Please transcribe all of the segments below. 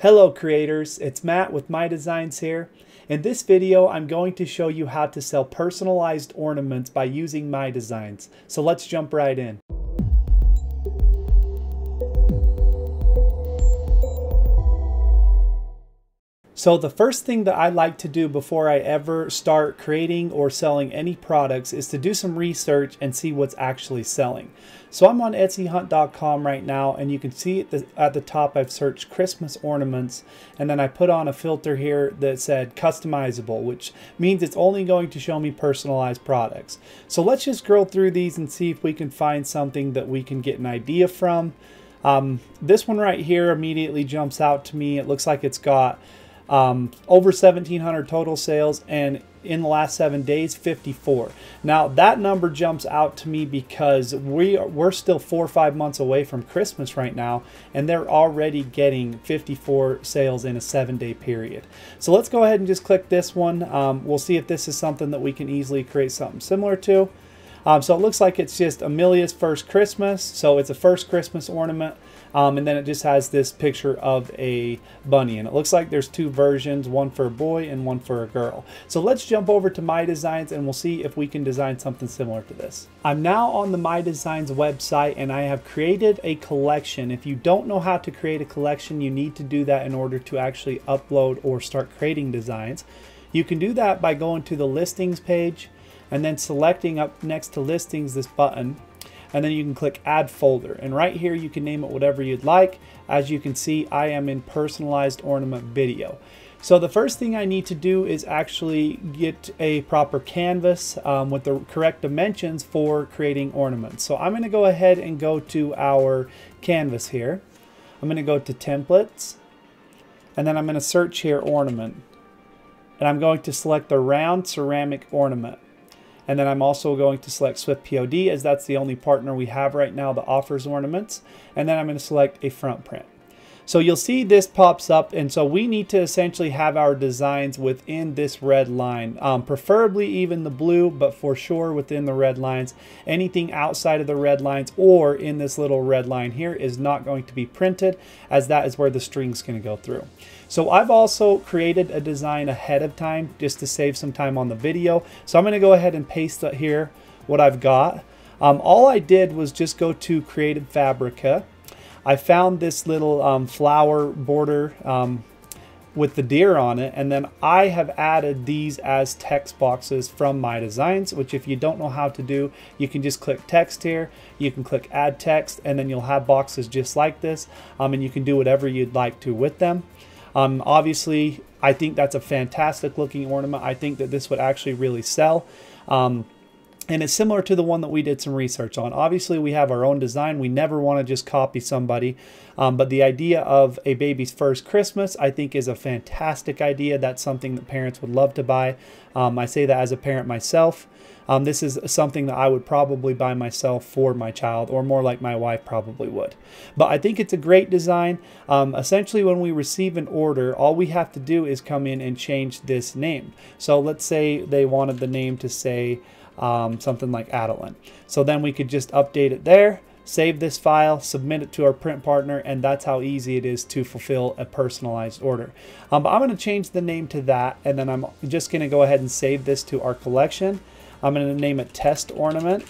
Hello creators, it's Matt with MyDesigns here. In this video, I'm going to show you how to sell personalized ornaments by using MyDesigns. So let's jump right in. So the first thing that I like to do before I ever start creating or selling any products is to do some research and see what's actually selling. So I'm on etsyhunt.com right now and you can see at the, at the top I've searched Christmas ornaments and then I put on a filter here that said customizable which means it's only going to show me personalized products. So let's just scroll through these and see if we can find something that we can get an idea from. Um, this one right here immediately jumps out to me. It looks like it's got um, over 1,700 total sales, and in the last seven days, 54. Now that number jumps out to me because we are, we're still four or five months away from Christmas right now, and they're already getting 54 sales in a seven-day period. So let's go ahead and just click this one. Um, we'll see if this is something that we can easily create something similar to. Um, so it looks like it's just Amelia's first Christmas. So it's a first Christmas ornament. Um, and then it just has this picture of a bunny. And it looks like there's two versions, one for a boy and one for a girl. So let's jump over to MyDesigns and we'll see if we can design something similar to this. I'm now on the MyDesigns website and I have created a collection. If you don't know how to create a collection, you need to do that in order to actually upload or start creating designs. You can do that by going to the listings page and then selecting up next to listings this button and then you can click add folder. And right here you can name it whatever you'd like. As you can see I am in personalized ornament video. So the first thing I need to do is actually get a proper canvas um, with the correct dimensions for creating ornaments. So I'm going to go ahead and go to our canvas here. I'm going to go to templates and then I'm going to search here ornament. And I'm going to select the round ceramic ornament and then I'm also going to select Swift POD as that's the only partner we have right now that offers ornaments. And then I'm going to select a front print. So you'll see this pops up and so we need to essentially have our designs within this red line, um, preferably even the blue, but for sure within the red lines. Anything outside of the red lines or in this little red line here is not going to be printed as that is where the string's going to go through. So I've also created a design ahead of time just to save some time on the video. So I'm going to go ahead and paste here what I've got. Um, all I did was just go to Creative Fabrica I found this little um, flower border um, with the deer on it and then I have added these as text boxes from MyDesigns which if you don't know how to do you can just click text here you can click add text and then you'll have boxes just like this um, and you can do whatever you'd like to with them um, obviously I think that's a fantastic looking ornament. I think that this would actually really sell. Um, and it's similar to the one that we did some research on. Obviously, we have our own design. We never want to just copy somebody. Um, but the idea of a baby's first Christmas, I think, is a fantastic idea. That's something that parents would love to buy. Um, I say that as a parent myself. Um, this is something that I would probably buy myself for my child, or more like my wife probably would. But I think it's a great design. Um, essentially, when we receive an order, all we have to do is come in and change this name. So let's say they wanted the name to say, um, something like Adeline. So then we could just update it there, save this file, submit it to our print partner, and that's how easy it is to fulfill a personalized order. Um, but I'm going to change the name to that, and then I'm just going to go ahead and save this to our collection. I'm going to name it Test Ornament.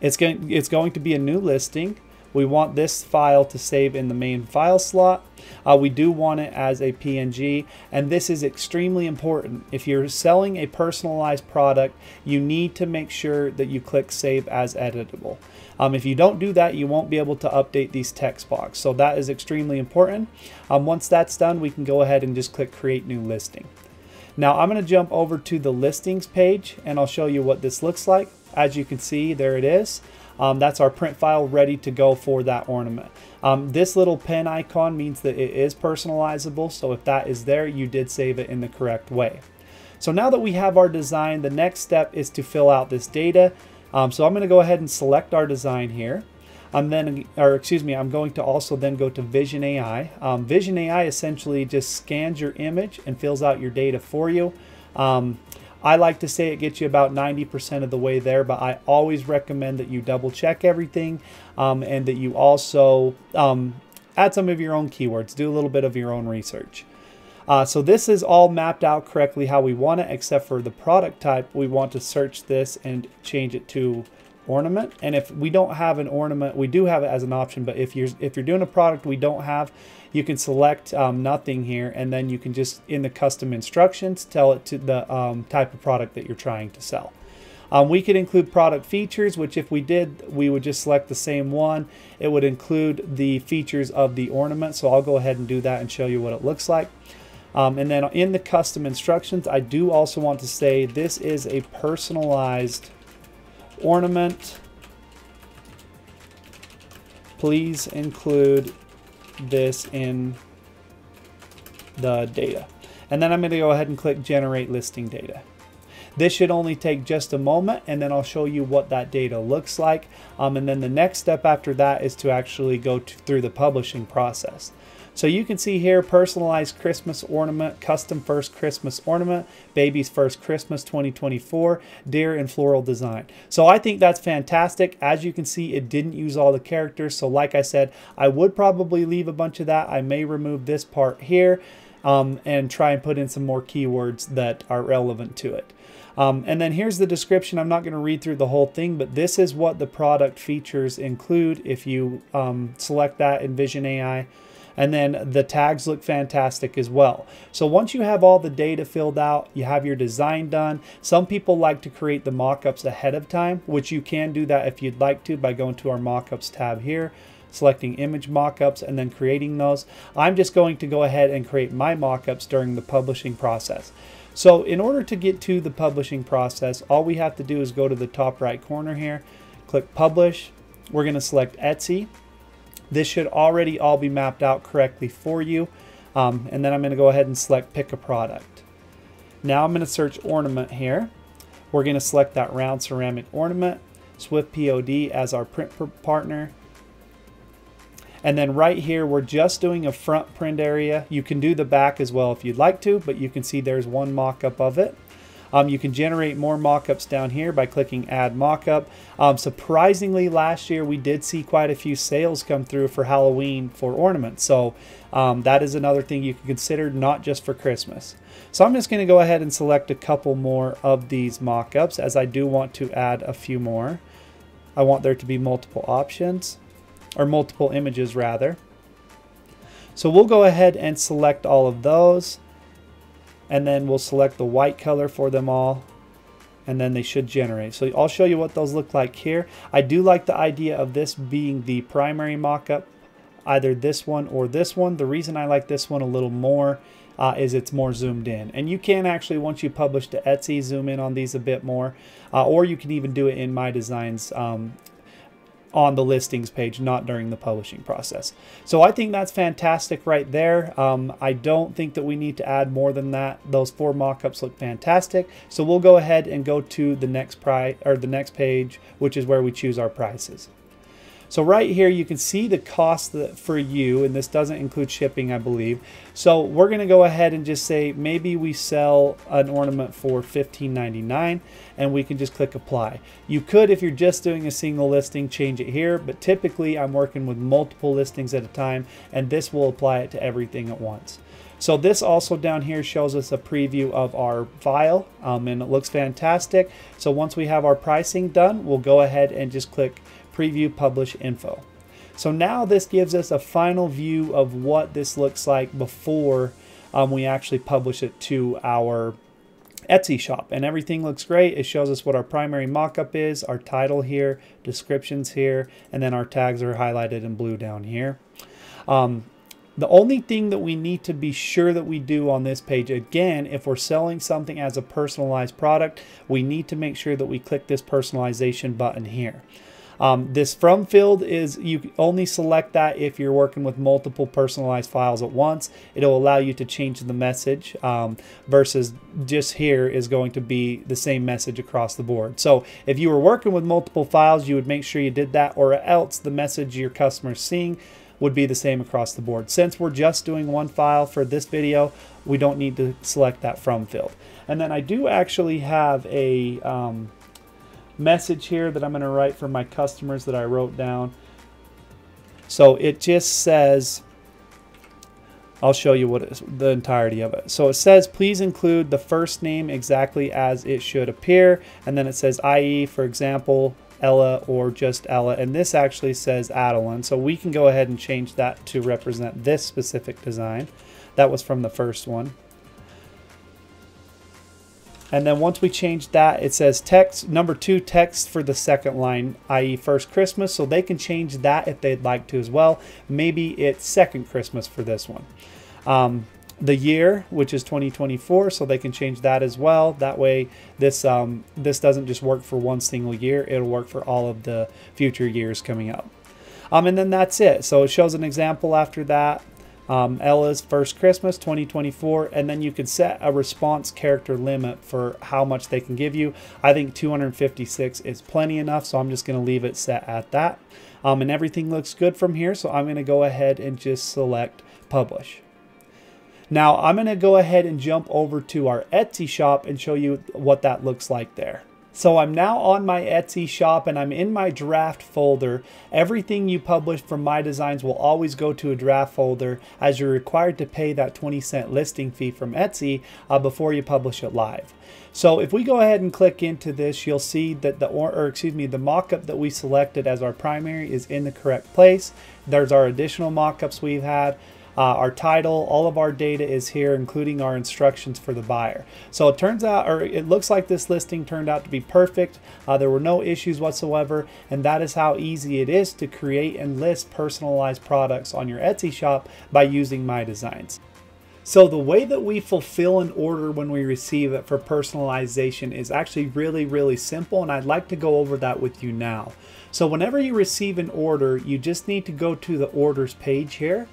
It's going, it's going to be a new listing. We want this file to save in the main file slot. Uh, we do want it as a PNG, and this is extremely important. If you're selling a personalized product, you need to make sure that you click Save as Editable. Um, if you don't do that, you won't be able to update these text box. So that is extremely important. Um, once that's done, we can go ahead and just click Create New Listing. Now I'm going to jump over to the listings page and I'll show you what this looks like. As you can see, there it is um, that's our print file ready to go for that ornament. Um, this little pen icon means that it is personalizable, so if that is there, you did save it in the correct way. So now that we have our design, the next step is to fill out this data. Um, so I'm going to go ahead and select our design here. I'm then, or excuse me, I'm going to also then go to Vision AI. Um, Vision AI essentially just scans your image and fills out your data for you. Um, I like to say it gets you about 90% of the way there, but I always recommend that you double check everything um, and that you also um, add some of your own keywords, do a little bit of your own research. Uh, so this is all mapped out correctly how we want it, except for the product type. We want to search this and change it to ornament. And if we don't have an ornament, we do have it as an option, but if you're, if you're doing a product we don't have, you can select um, nothing here and then you can just in the custom instructions tell it to the um, type of product that you're trying to sell. Um, we could include product features, which if we did, we would just select the same one. It would include the features of the ornament. So I'll go ahead and do that and show you what it looks like. Um, and then in the custom instructions, I do also want to say this is a personalized ornament. Please include this in the data. And then I'm going to go ahead and click generate listing data. This should only take just a moment and then I'll show you what that data looks like. Um, and then the next step after that is to actually go to, through the publishing process. So you can see here, personalized Christmas ornament, custom first Christmas ornament, baby's first Christmas 2024, deer and floral design. So I think that's fantastic. As you can see, it didn't use all the characters. So like I said, I would probably leave a bunch of that. I may remove this part here um, and try and put in some more keywords that are relevant to it. Um, and then here's the description. I'm not going to read through the whole thing, but this is what the product features include if you um, select that in Vision AI. And then the tags look fantastic as well. So once you have all the data filled out, you have your design done. Some people like to create the mockups ahead of time, which you can do that if you'd like to by going to our mockups tab here selecting image mockups and then creating those. I'm just going to go ahead and create my mockups during the publishing process. So in order to get to the publishing process, all we have to do is go to the top right corner here, click publish. We're going to select Etsy. This should already all be mapped out correctly for you. Um, and then I'm going to go ahead and select pick a product. Now I'm going to search ornament here. We're going to select that round ceramic ornament, Swift POD as our print partner. And then right here, we're just doing a front print area. You can do the back as well if you'd like to, but you can see there's one mock-up of it. Um, you can generate more mockups down here by clicking add mockup. Um, surprisingly, last year we did see quite a few sales come through for Halloween for ornaments. So um, that is another thing you can consider, not just for Christmas. So I'm just going to go ahead and select a couple more of these mockups as I do want to add a few more. I want there to be multiple options or multiple images rather. So we'll go ahead and select all of those and then we'll select the white color for them all and then they should generate. So I'll show you what those look like here. I do like the idea of this being the primary mockup, either this one or this one. The reason I like this one a little more uh, is it's more zoomed in. And you can actually, once you publish to Etsy, zoom in on these a bit more. Uh, or you can even do it in MyDesigns um, on the listings page, not during the publishing process. So I think that's fantastic right there. Um, I don't think that we need to add more than that. Those four mockups look fantastic. So we'll go ahead and go to the next price or the next page, which is where we choose our prices. So right here, you can see the cost for you, and this doesn't include shipping, I believe. So we're gonna go ahead and just say, maybe we sell an ornament for $15.99, and we can just click apply. You could, if you're just doing a single listing, change it here, but typically I'm working with multiple listings at a time, and this will apply it to everything at once. So this also down here shows us a preview of our file um, and it looks fantastic. So once we have our pricing done, we'll go ahead and just click preview publish info. So now this gives us a final view of what this looks like before um, we actually publish it to our Etsy shop and everything looks great. It shows us what our primary mockup is, our title here, descriptions here, and then our tags are highlighted in blue down here. Um, the only thing that we need to be sure that we do on this page, again, if we're selling something as a personalized product, we need to make sure that we click this personalization button here. Um, this from field is you only select that if you're working with multiple personalized files at once. It'll allow you to change the message um, versus just here is going to be the same message across the board. So if you were working with multiple files, you would make sure you did that or else the message your customer is seeing would be the same across the board. Since we're just doing one file for this video, we don't need to select that from field. And then I do actually have a um, message here that I'm going to write for my customers that I wrote down. So it just says, I'll show you what is the entirety of it. So it says, please include the first name exactly as it should appear. And then it says, i.e., for example, Ella or just Ella. And this actually says Adeline. So we can go ahead and change that to represent this specific design. That was from the first one. And then once we change that, it says text, number two, text for the second line, i.e. first Christmas. So they can change that if they'd like to as well. Maybe it's second Christmas for this one. Um, the year, which is 2024, so they can change that as well. That way, this um, this doesn't just work for one single year; it'll work for all of the future years coming up. Um, and then that's it. So it shows an example after that um, Ella's First Christmas 2024, and then you can set a response character limit for how much they can give you. I think 256 is plenty enough, so I'm just going to leave it set at that. Um, and everything looks good from here, so I'm going to go ahead and just select Publish. Now I'm going to go ahead and jump over to our Etsy shop and show you what that looks like there. So I'm now on my Etsy shop and I'm in my draft folder. Everything you publish from MyDesigns will always go to a draft folder as you're required to pay that 20 cent listing fee from Etsy uh, before you publish it live. So if we go ahead and click into this, you'll see that the, or, or excuse me, the mockup that we selected as our primary is in the correct place. There's our additional mockups we've had. Uh, our title, all of our data is here, including our instructions for the buyer. So it turns out, or it looks like this listing turned out to be perfect. Uh, there were no issues whatsoever, and that is how easy it is to create and list personalized products on your Etsy shop by using MyDesigns. So the way that we fulfill an order when we receive it for personalization is actually really, really simple, and I'd like to go over that with you now. So whenever you receive an order, you just need to go to the orders page here,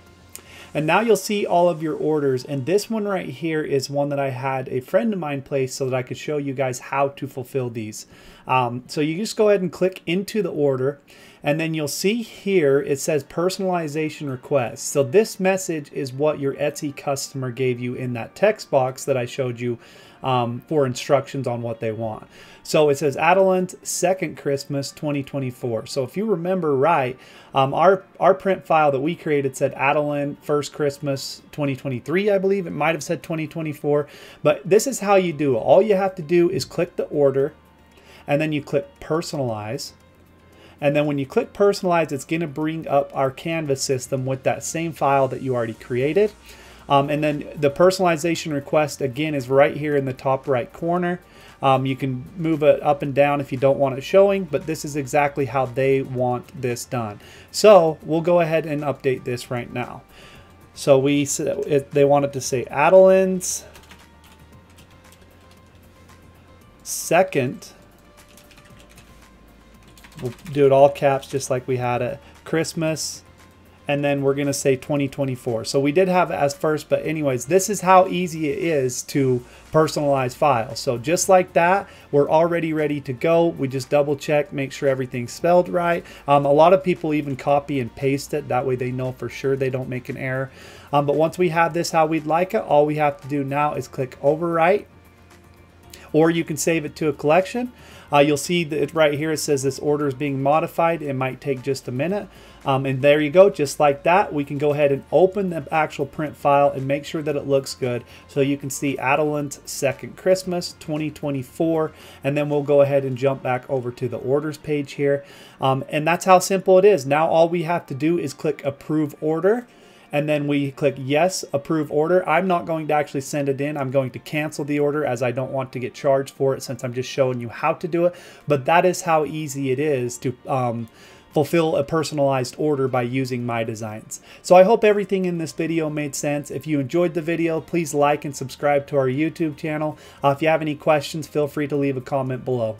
and now you'll see all of your orders. And this one right here is one that I had a friend of mine place so that I could show you guys how to fulfill these. Um, so you just go ahead and click into the order and then you'll see here it says personalization request. So this message is what your Etsy customer gave you in that text box that I showed you um, for instructions on what they want. So it says Adeline's second Christmas 2024. So if you remember right, um, our, our print file that we created said Adeline first Christmas 2023, I believe. It might have said 2024, but this is how you do it. All you have to do is click the order and then you click personalize. And then when you click personalize, it's going to bring up our Canvas system with that same file that you already created. Um, and then the personalization request again is right here in the top right corner. Um, you can move it up and down if you don't want it showing, but this is exactly how they want this done. So we'll go ahead and update this right now. So we they wanted to say Adeline's second. We'll do it all caps just like we had it. Christmas and then we're going to say 2024. So we did have it as first, but anyways, this is how easy it is to personalize files. So just like that, we're already ready to go. We just double check, make sure everything's spelled right. Um, a lot of people even copy and paste it. That way they know for sure they don't make an error. Um, but once we have this how we'd like it, all we have to do now is click overwrite or you can save it to a collection. Uh, you'll see that right here it says this order is being modified. It might take just a minute. Um, and there you go, just like that, we can go ahead and open the actual print file and make sure that it looks good. So you can see Adeline's Second Christmas 2024, and then we'll go ahead and jump back over to the orders page here. Um, and that's how simple it is. Now all we have to do is click Approve Order and then we click yes, approve order. I'm not going to actually send it in. I'm going to cancel the order as I don't want to get charged for it since I'm just showing you how to do it. But that is how easy it is to um, fulfill a personalized order by using MyDesigns. So I hope everything in this video made sense. If you enjoyed the video, please like and subscribe to our YouTube channel. Uh, if you have any questions, feel free to leave a comment below.